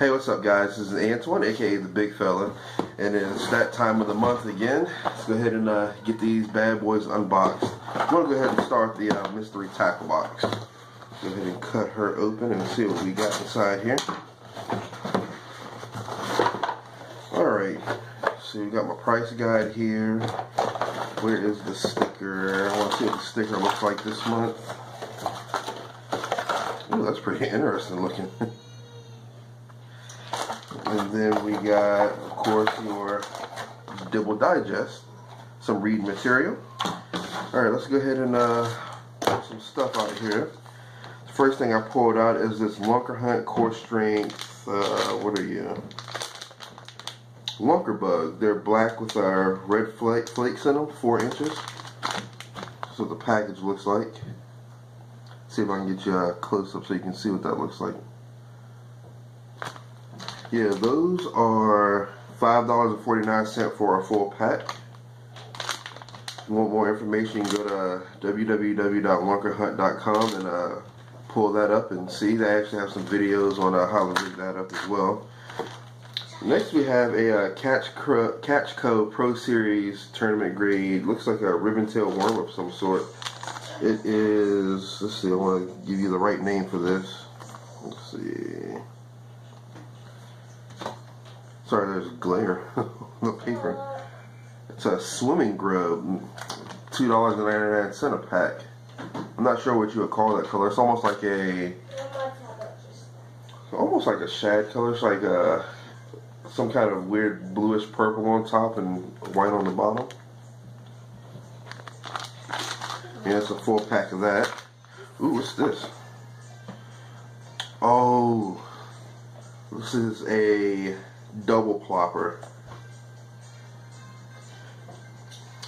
Hey, what's up, guys? This is Antwan, aka the Big Fella, and it's that time of the month again. Let's go ahead and uh, get these bad boys unboxed. I'm gonna go ahead and start the uh, mystery tackle box. Go ahead and cut her open and see what we got inside here. Alright, so we got my price guide here. Where is the sticker? I want to see what the sticker looks like this month. Ooh, that's pretty interesting looking. And then we got, of course, your Dibble Digest, some read material. Alright, let's go ahead and uh, pull some stuff out of here. The first thing I pulled out is this Lunker Hunt Core Strength, uh, what are you? Lunker Bug. They're black with our red flake, flakes in them, 4 inches. So the package looks like. See if I can get you a close up so you can see what that looks like. Yeah, those are $5.49 for a full pack. If you want more information, go to www.lunkerhunt.com and uh, pull that up and see. They actually have some videos on uh, how to rig that up as well. Next, we have a uh, Catch, Catch Co Pro Series tournament grade. Looks like a ribbon tail worm of some sort. It is, let's see, I want to give you the right name for this. Let's see. Sorry, there's glare on the paper. It's a swimming grub, $2.99 a pack. I'm not sure what you would call that color. It's almost like a, almost like a shad color. It's like a, some kind of weird bluish purple on top and white on the bottom. Yeah, it's a full pack of that. Ooh, what's this? Oh, this is a double plopper.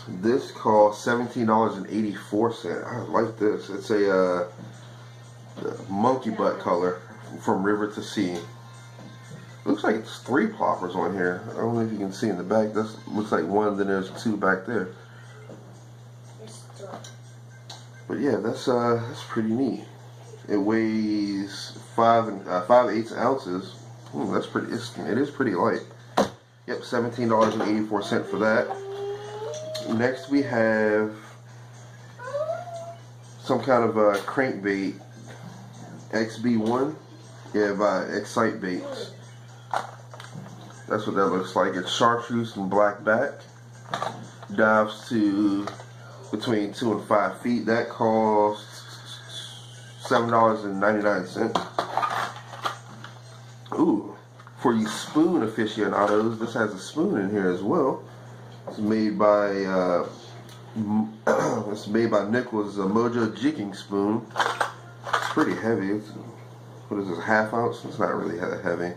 This costs $17.84. I like this. It's a uh, monkey butt color from River2Sea. Looks like it's three ploppers on here. I don't know if you can see in the back. This looks like one, then there's two back there. But yeah, that's uh, that's pretty neat. It weighs five and uh, five eighths ounces. Ooh, that's pretty, it's, it is pretty light. Yep, $17.84 for that. Next we have some kind of a crankbait, XB1. Yeah, by Excite Baits. That's what that looks like. It's chartreuse and black back. Dives to between two and five feet. That costs $7.99. Ooh, for you spoon aficionados, this has a spoon in here as well. It's made by uh, it's made by Nichols a Mojo jigging spoon. It's pretty heavy. It's, what is this? Half ounce? It's not really that heavy.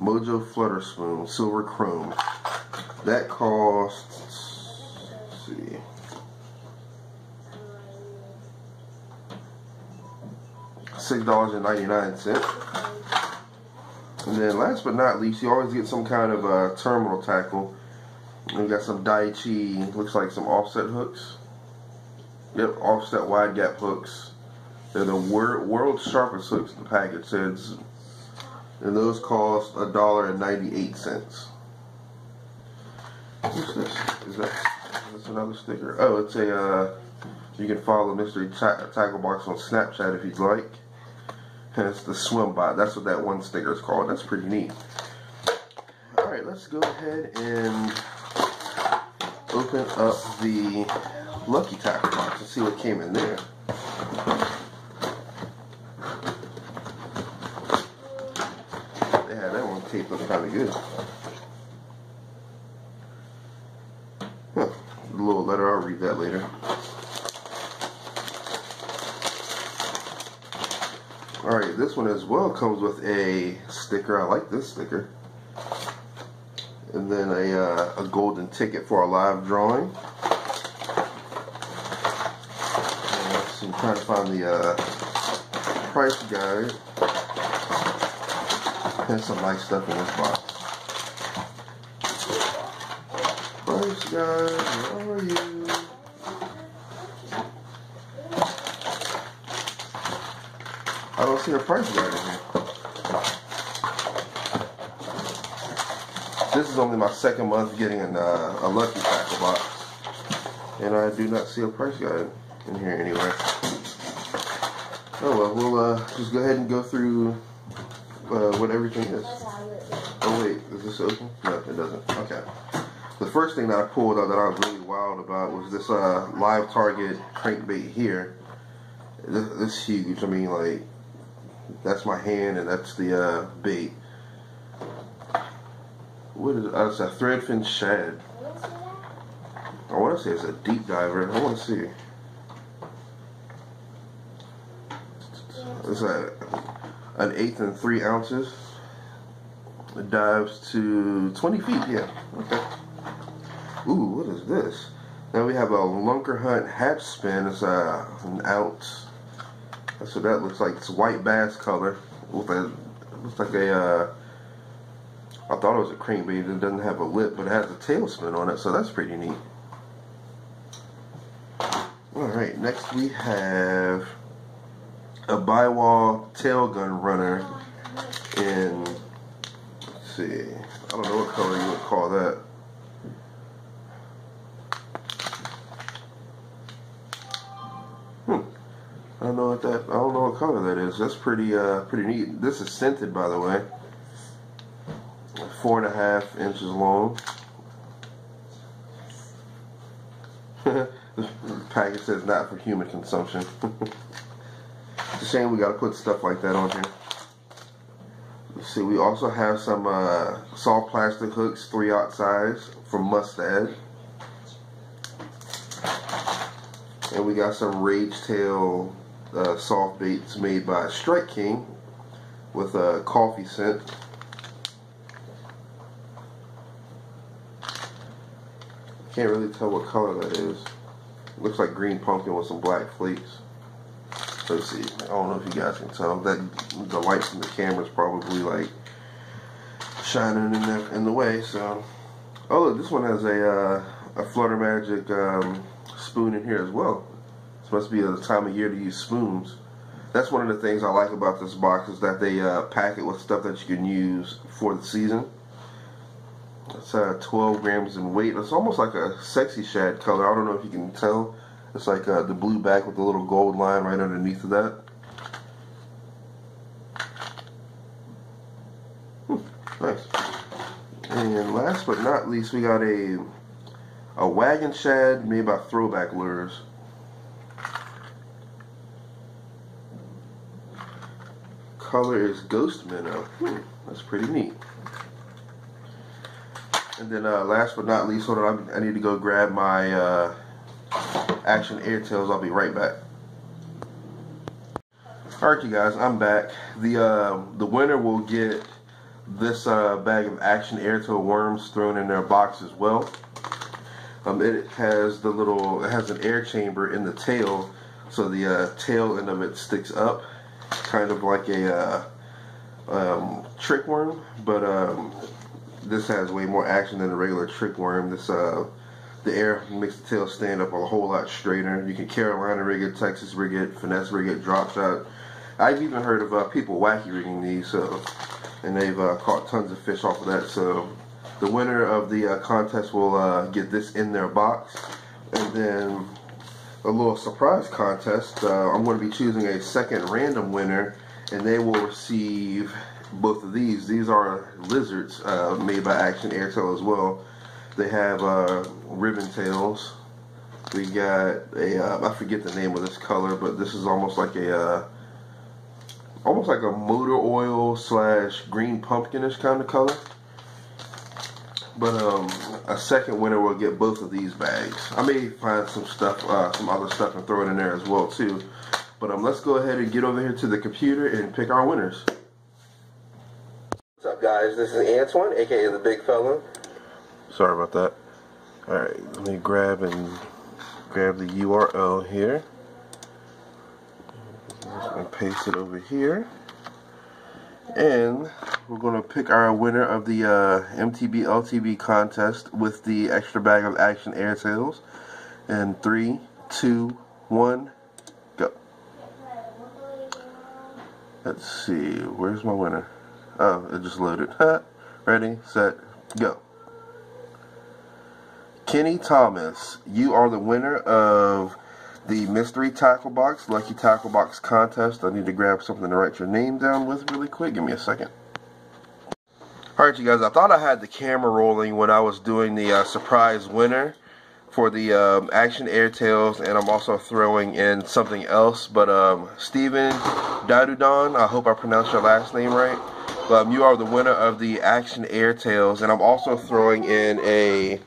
Mojo flutter spoon, silver chrome. That costs. see. Six dollars and ninety nine cents. And then last but not least, you always get some kind of uh, terminal tackle. And we got some Daiichi, looks like some offset hooks. Yep, offset wide gap hooks. They're the wor world's sharpest hooks, the package says. And those cost a dollar and ninety-eight cents. What's this? Is that that's another sticker? Oh, it's a, uh, you can follow Mystery Tackle Box on Snapchat if you'd like. It's the swim bot. That's what that one sticker is called. That's pretty neat. Alright, let's go ahead and open up the Lucky Tackle box and see what came in there. Yeah, that one taped up kind of good. Huh. A little letter, I'll read that later. Alright, this one as well comes with a sticker. I like this sticker. And then a, uh, a golden ticket for a live drawing. I'm trying to find the uh, price guide. There's some nice stuff in this box. Price guide, where are you? See a price guide in here. This is only my second month getting an, uh, a Lucky Tackle box. And I do not see a price guide in here anywhere. Oh well, we'll uh, just go ahead and go through uh, what everything is. Oh wait, is this open? No, it doesn't. Okay. The first thing that I pulled out that I was really wild about was this uh, LiveTarget crankbait here. This, this is huge. I mean, like, that's my hand and that's the uh, bait. What is? Uh, it's a threadfin shad. I want to say it's a deep diver. I want to see. It's a, an eighth and three ounces. It dives to 20 feet, yeah. Okay. Ooh, what is this? Now we have a Lunker Hunt hatch spin. It's uh, an ounce. That's what that looks like. It's white bass color with a looks like a. Uh, I thought it was a crankbait. It doesn't have a lip, but it has a tail spin on it, so that's pretty neat. All right, next we have a Biwaa tail gun runner in. Let's see. I don't know what color you would call that. What that. I don't know what color that is. That's pretty uh pretty neat. This is scented, by the way. Four and a half inches long. the package says not for human consumption. it's a shame we got to put stuff like that on here. Let's see. We also have some uh, soft plastic hooks, three aught size from Mustad. And we got some Rage Tail uh, soft baits made by Strike King with a coffee scent. Can't really tell what color that is. Looks like green pumpkin with some black flakes. Let's see. I don't know if you guys can tell. That the light from the camera is probably like shining in the in the way. So, oh look, this one has a uh, a Flutter Magic um, spoon in here as well. This must be the time of year to use spoons. That's one of the things I like about this box is that they uh, pack it with stuff that you can use for the season. It's uh, 12 grams in weight. It's almost like a sexy shad color. I don't know if you can tell. It's like uh, the blue back with the little gold line right underneath of that. Hmm, nice. And last but not least, we got a a wagon shad made by Throwback Lures. Color is Ghost Minnow. Hmm, that's pretty neat. And then uh, last but not least, hold on, I need to go grab my uh, Action Airtails. I'll be right back. Alright you guys, I'm back. The uh, the winner will get this uh, bag of Action Airtail worms thrown in their box as well. Um, it has the little, it has an air chamber in the tail, so the uh, tail end of it sticks up kind of like a uh, um, trick worm, but um, this has way more action than a regular trick worm. This uh, the air makes the tail stand up a whole lot straighter. You can Carolina rig it, Texas rig it, finesse rig it, drop shot. I've even heard of uh, people wacky rigging these, so and they've uh, caught tons of fish off of that. So the winner of the uh, contest will uh, get this in their box, and then a little surprise contest. Uh, I'm going to be choosing a second random winner, and they will receive both of these. These are lizards uh, made by Action Airtail as well. They have uh, ribbon tails. We got a uh, I forget the name of this color, but this is almost like a uh, almost like a motor oil slash green pumpkinish kind of color. But um, a second winner will get both of these bags. I may find some stuff, uh, some other stuff, and throw it in there as well too. But um, let's go ahead and get over here to the computer and pick our winners. What's up, guys? This is Antwan, aka the Big Fella. Sorry about that. All right, let me grab and grab the URL here. And paste it over here. And we're going to pick our winner of the uh, MTB LTB contest with the extra bag of Action Airtails. And three, two, one, go. Let's see, where's my winner? Oh, it just loaded. Ready, set, go. Kenny Thomas, you are the winner of the mystery tackle box, lucky tackle box contest. I need to grab something to write your name down with really quick. Give me a second. Alright, you guys, I thought I had the camera rolling when I was doing the uh, surprise winner for the um, Action Airtails, and I'm also throwing in something else. But um, Steven Dadudon, I hope I pronounced your last name right. Um, you are the winner of the Action Airtails, and I'm also throwing in a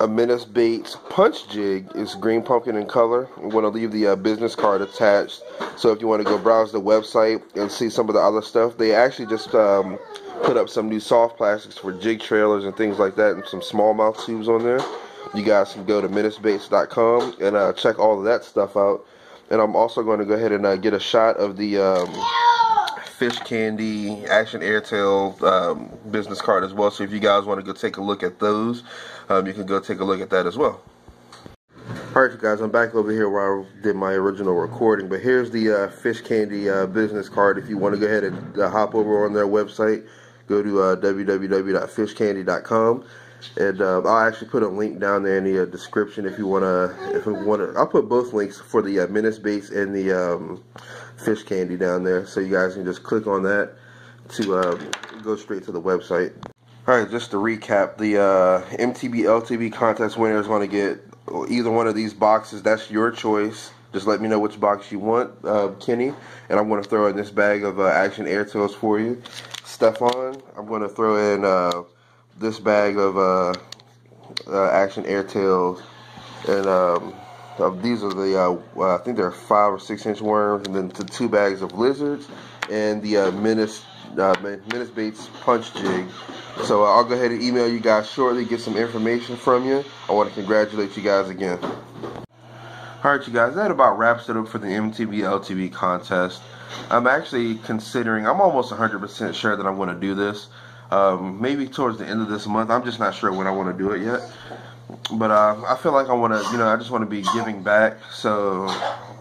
a Menace Baits punch jig. It's green pumpkin in color. I'm going to leave the uh, business card attached. So if you want to go browse the website and see some of the other stuff, they actually just um, put up some new soft plastics for jig trailers and things like that, and some smallmouth tubes on there. You guys can go to menacebaits.com and uh, check all of that stuff out. And I'm also going to go ahead and uh, get a shot of the um, fish candy action airtail um, business card as well. So if you guys want to go take a look at those, um, you can go take a look at that as well. Alright you guys, I'm back over here where I did my original recording, but here's the uh, Fish Candy uh, business card. If you want to go ahead and uh, hop over on their website, go to uh, www.fishcandy.com. And uh, I'll actually put a link down there in the uh, description if you wanna. If you wanna, I'll put both links for the uh, Menace Baits and the um, fish candy down there, so you guys can just click on that to um, go straight to the website. All right, just to recap, the uh, MTB LTB contest winner is to get either one of these boxes. That's your choice. Just let me know which box you want, uh, Kenny, and I'm to throw in this bag of uh, Action Airtails for you. Stefan, I'm going to throw in uh, this bag of uh, uh, Action Airtails, and um, these are the uh, I think they're five or six inch worms, and then the two bags of lizards, and the uh, Menace uh, Menace Baits punch jig. So I'll go ahead and email you guys shortly, get some information from you. I want to congratulate you guys again. Alright, you guys, that about wraps it up for the MTB LTB contest. I'm actually considering, I'm almost 100% sure that I'm going to do this. Um, maybe towards the end of this month. I'm just not sure when I want to do it yet. But uh, I feel like I want to, you know, I just want to be giving back. So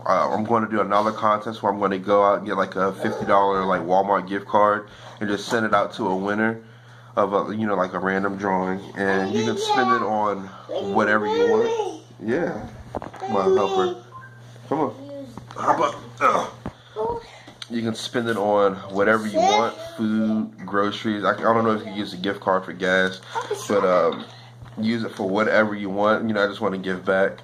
uh, I'm going to do another contest where I'm going to go out and get like a $50 like Walmart gift card and just send it out to a winner of a, you know, like a random drawing. And you can spend it on whatever you want. Yeah. On, helper. Come on. How about, uh, you can spend it on whatever you want food groceries. I, I don't know if you can use a gift card for gas but um, use it for whatever you want. You know I just want to give back.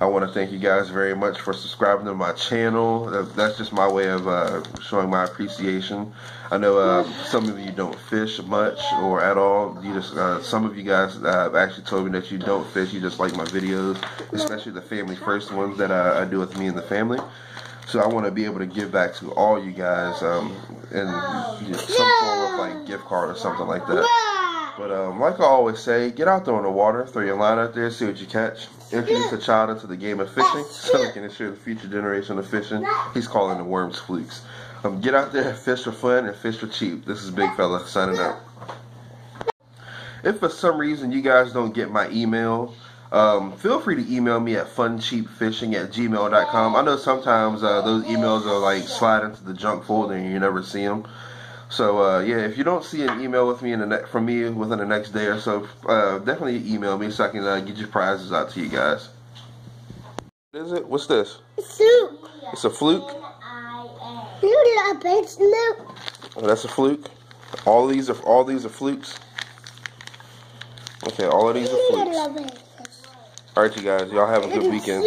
I want to thank you guys very much for subscribing to my channel. That's just my way of uh, showing my appreciation. I know uh, some of you don't fish much or at all. You just uh, some of you guys have actually told me that you don't fish. You just like my videos especially the family first ones that I, I do with me and the family so I want to be able to give back to all you guys um, in some form of like gift card or something like that. But um, like I always say, get out there on the water, throw your line out there, see what you catch. Introduce a child into the game of fishing so we can ensure the future generation of fishing. He's calling the worms flukes. Um, get out there, fish for fun, and fish for cheap. This is Big Fella signing out. If for some reason you guys don't get my email, um, feel free to email me at funcheapfishing at gmail.com. I know sometimes uh, those emails are like slide into the junk folder and you never see them. So uh, yeah, if you don't see an email with me in the from me within the next day or so, uh, definitely email me so I can uh, get your prizes out to you guys. What is it? What's this? Fluke. It's a fluke. Oh, that's a fluke. All these are all these are flukes. Okay, all of these are flukes. All right, you guys. Y'all have a good weekend.